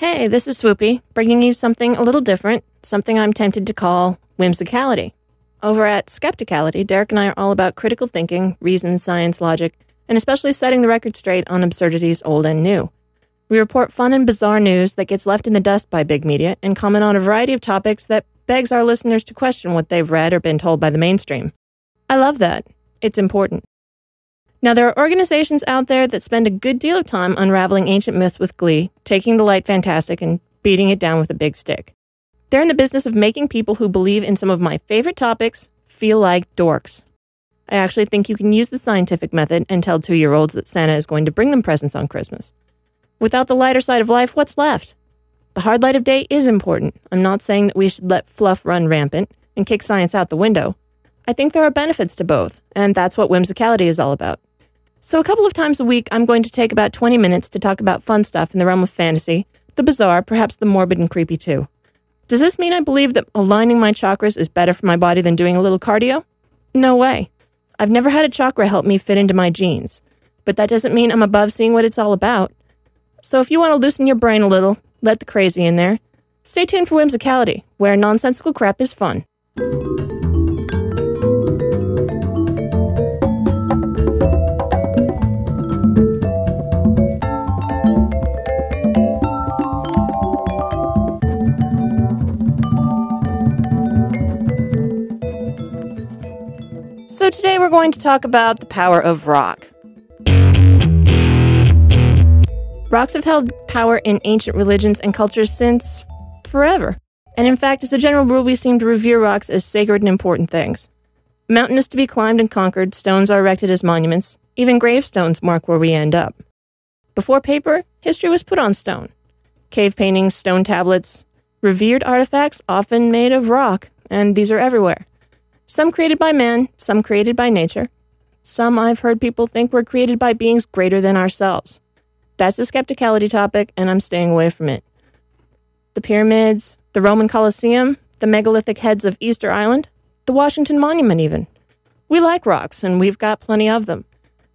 Hey, this is Swoopy, bringing you something a little different, something I'm tempted to call whimsicality. Over at Skepticality, Derek and I are all about critical thinking, reason, science, logic, and especially setting the record straight on absurdities old and new. We report fun and bizarre news that gets left in the dust by big media and comment on a variety of topics that begs our listeners to question what they've read or been told by the mainstream. I love that. It's important. Now, there are organizations out there that spend a good deal of time unraveling ancient myths with glee, taking the light fantastic and beating it down with a big stick. They're in the business of making people who believe in some of my favorite topics feel like dorks. I actually think you can use the scientific method and tell two year olds that Santa is going to bring them presents on Christmas. Without the lighter side of life, what's left? The hard light of day is important. I'm not saying that we should let fluff run rampant and kick science out the window. I think there are benefits to both, and that's what whimsicality is all about. So, a couple of times a week, I'm going to take about 20 minutes to talk about fun stuff in the realm of fantasy, the bizarre, perhaps the morbid and creepy too. Does this mean I believe that aligning my chakras is better for my body than doing a little cardio? No way. I've never had a chakra help me fit into my jeans, but that doesn't mean I'm above seeing what it's all about. So, if you want to loosen your brain a little, let the crazy in there, stay tuned for Whimsicality, where nonsensical crap is fun. So, today we're going to talk about the power of rock. Rocks have held power in ancient religions and cultures since forever. And in fact, as a general rule, we seem to revere rocks as sacred and important things. Mountain is to be climbed and conquered, stones are erected as monuments, even gravestones mark where we end up. Before paper, history was put on stone. Cave paintings, stone tablets, revered artifacts often made of rock, and these are everywhere. Some created by man, some created by nature. Some I've heard people think were created by beings greater than ourselves. That's a skepticality topic, and I'm staying away from it. The pyramids, the Roman Colosseum, the megalithic heads of Easter Island, the Washington Monument, even. We like rocks, and we've got plenty of them.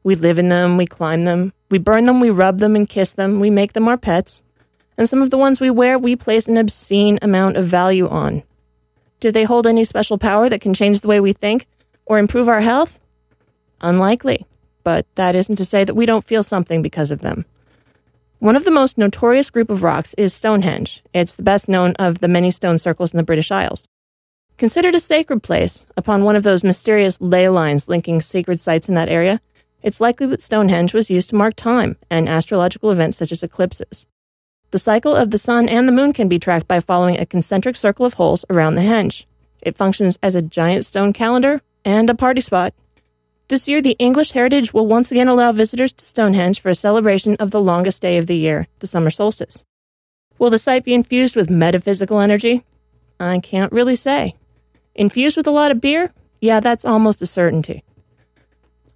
We live in them, we climb them, we burn them, we rub them and kiss them, we make them our pets. And some of the ones we wear, we place an obscene amount of value on. Do they hold any special power that can change the way we think or improve our health? Unlikely, but that isn't to say that we don't feel something because of them. One of the most notorious group of rocks is Stonehenge. It's the best known of the many stone circles in the British Isles. Considered a sacred place upon one of those mysterious ley lines linking sacred sites in that area, it's likely that Stonehenge was used to mark time and astrological events such as eclipses. The cycle of the sun and the moon can be tracked by following a concentric circle of holes around the henge. It functions as a giant stone calendar and a party spot. This year, the English Heritage will once again allow visitors to Stonehenge for a celebration of the longest day of the year, the summer solstice. Will the site be infused with metaphysical energy? I can't really say. Infused with a lot of beer? Yeah, that's almost a certainty.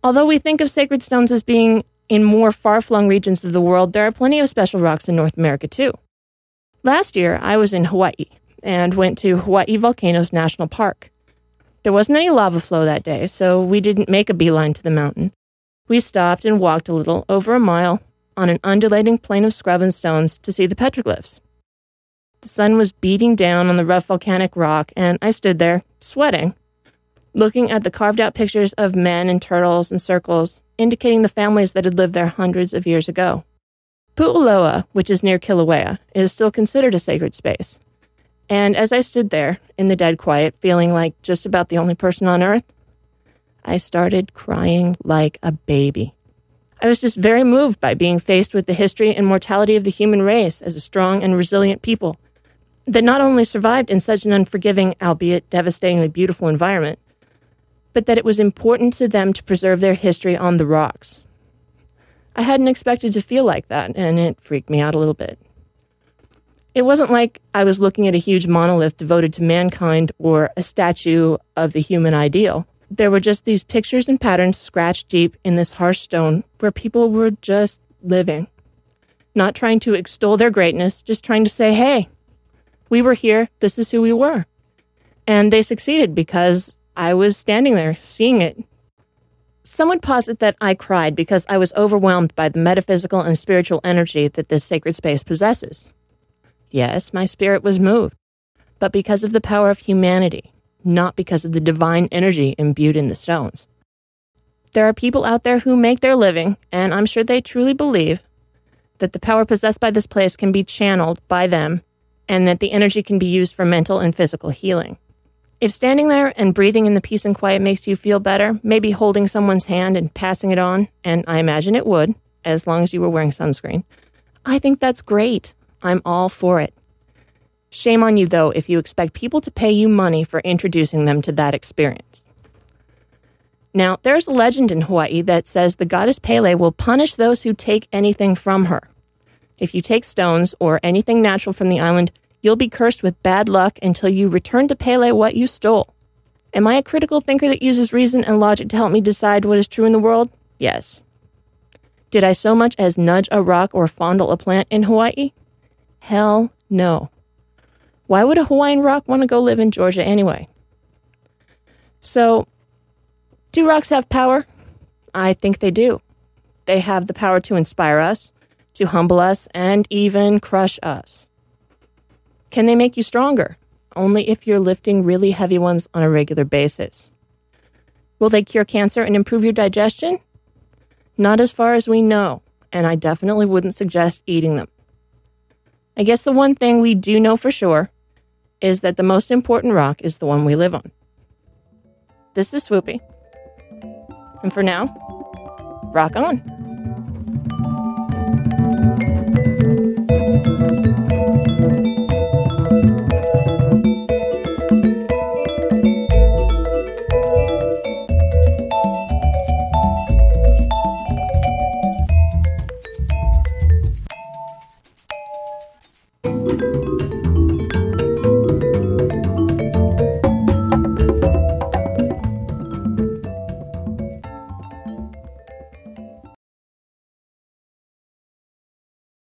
Although we think of sacred stones as being in more far flung regions of the world, there are plenty of special rocks in North America too. Last year, I was in Hawaii and went to Hawaii Volcanoes National Park. There wasn't any lava flow that day, so we didn't make a beeline to the mountain. We stopped and walked a little, over a mile, on an undulating plain of scrub and stones to see the petroglyphs. The sun was beating down on the rough volcanic rock, and I stood there, sweating, looking at the carved out pictures of men and turtles and circles, indicating the families that had lived there hundreds of years ago. Pu'uloa, which is near Kilauea, is still considered a sacred space. And as I stood there in the dead quiet, feeling like just about the only person on earth, I started crying like a baby. I was just very moved by being faced with the history and mortality of the human race as a strong and resilient people that not only survived in such an unforgiving, albeit devastatingly beautiful environment, but that it was important to them to preserve their history on the rocks. I hadn't expected to feel like that, and it freaked me out a little bit. It wasn't like I was looking at a huge monolith devoted to mankind or a statue of the human ideal. There were just these pictures and patterns scratched deep in this harsh stone where people were just living. Not trying to extol their greatness, just trying to say, hey, we were here, this is who we were. And they succeeded because I was standing there seeing it. Some would posit that I cried because I was overwhelmed by the metaphysical and spiritual energy that this sacred space possesses. Yes, my spirit was moved, but because of the power of humanity, not because of the divine energy imbued in the stones. There are people out there who make their living, and I'm sure they truly believe that the power possessed by this place can be channeled by them and that the energy can be used for mental and physical healing. If standing there and breathing in the peace and quiet makes you feel better, maybe holding someone's hand and passing it on, and I imagine it would, as long as you were wearing sunscreen, I think that's great. I'm all for it. Shame on you, though, if you expect people to pay you money for introducing them to that experience. Now, there's a legend in Hawaii that says the goddess Pele will punish those who take anything from her. If you take stones or anything natural from the island, you'll be cursed with bad luck until you return to Pele what you stole. Am I a critical thinker that uses reason and logic to help me decide what is true in the world? Yes. Did I so much as nudge a rock or fondle a plant in Hawaii? Hell no. Why would a Hawaiian rock want to go live in Georgia anyway? So, do rocks have power? I think they do. They have the power to inspire us, to humble us, and even crush us. Can they make you stronger? Only if you're lifting really heavy ones on a regular basis. Will they cure cancer and improve your digestion? Not as far as we know, and I definitely wouldn't suggest eating them. I guess the one thing we do know for sure is that the most important rock is the one we live on. This is Swoopy. And for now, rock on.